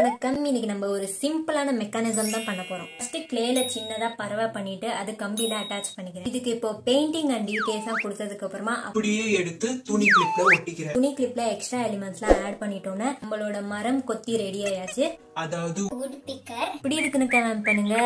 வணக்கம் இன்னைக்கு நம்ம ஒரு சிம்பிளான மெக்கானிசம் தான் பண்ண போறோம். ஃபர்ஸ்ட் கிளேல சின்னதா பரவா பண்ணிட்டு அது கம்பியில அட்டாச் பண்ணிக்கிறேன். இதுக்கு இப்போ பெயிண்டிங் அண்ட் டீடைல்ஸ் கொடுத்ததுக்கு அப்புறமா அப்படியே எடுத்து துணி கிளிப்ல ஒட்டிக்கிறேன். துணி கிளிப்ல எக்ஸ்ட்ரா எலிமெண்ட்ஸ்லாம் ஆட் பண்ணிட்டோம்னா நம்மளோட மரம் கொத்தி ரெடி ஆயாச்சு. அதாவது இப்படி இருக்குன்னு கமெண்ட் பண்ணுங்க.